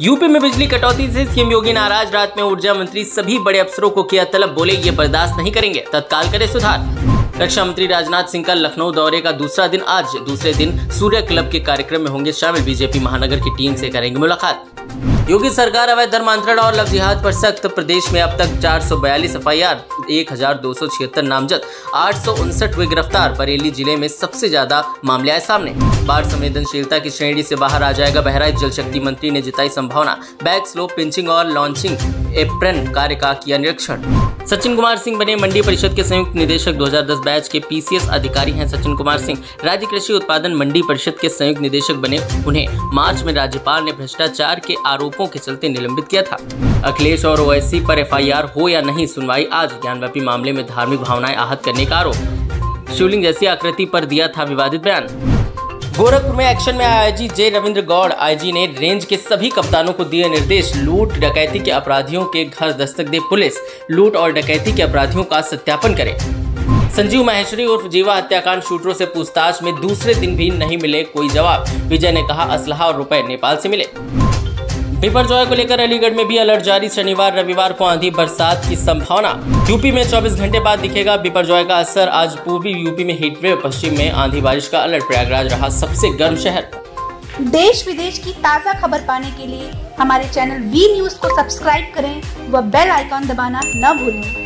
UP में बिजली कटौती से सीएम योगी नाराज़, रात में ऊर्जा मंत्री सभी बड़े अफसरों को किया तलब, बोले ये बर्दाश्त नहीं करेंगे, तत्काल करें सुधार। रक्षा मंत्री राजनाथ सिंह का लखनऊ दौरे का दूसरा दिन आज, दूसरे दिन सूर्य क्लब के कार्यक्रम में होंगे शामिल, बीजेपी महानगर की टीम से करेंगे मुलाकात। योगी सरकार, अवैध धर्मांतरण और लव जिहाद पर सख्त। प्रदेश में अब तक चार सौ बयालीस एफ़ आई आर एक हज़ार दो सौ छिहत्तर नामजद, आठ सौ उनसठ हुए गिरफ़्तार। बरेली ज़िले में सबसे ज़्यादा मामले आए सामने। बाढ़ संवेदनशीलता की श्रेणी से बाहर आ जाएगा बहराइच जल शक्ति मंत्री ने जिताई संभावना। बैक स्लोप, पिंचिंग और लॉन्चिंग एप्रन कार्य का किया निरीक्षण। सचिन कुमार सिंह बने मंडी परिषद के संयुक्त निदेशक 2010 बैच के पीसीएस अधिकारी हैं सचिन कुमार सिंह। राज्य कृषि उत्पादन मंडी परिषद के संयुक्त निदेशक बने उन्हें मार्च में राज्यपाल ने भ्रष्टाचार के आरोपों के चलते निलंबित किया था। अखिलेश और ओएससी पर एफआईआर हो या नहीं सुनवाई आज ज्ञानव्यापी मामले में धार्मिक भावनाएँ आहत करने का आरोप। शिवलिंग जैसी आकृति पर दिया था विवादित बयान। गोरखपुर में एक्शन में आई IG J Ravindra Gaur. IG ने रेंज के सभी कप्तानों को दिए निर्देश। लूट, डकैती के अपराधियों के घर दस्तक दे पुलिस। लूट और डकैती के अपराधियों का सत्यापन करे। संजीव महेश्वरी उर्फ़ जीवा हत्याकांड शूटरों से पूछताछ में दूसरे दिन भी नहीं मिले कोई जवाब। विजय ने कहा, असलहा और रुपए नेपाल से मिले। बिपरजॉय को लेकर अलीगढ़ में भी अलर्ट जारी। शनिवार, रविवार को आंधी, बरसात की संभावना। यूपी में 24 घंटे बाद दिखेगा बिपरजॉय का असर। आज पूर्वी यूपी में हीटवेव पश्चिम में आंधी बारिश का अलर्ट प्रयागराज रहा सबसे गर्म शहर। देश विदेश की ताज़ा खबर पाने के लिए हमारे चैनल वी न्यूज़ को सब्सक्राइब करें व बेल आइकॉन दबाना न भूलें।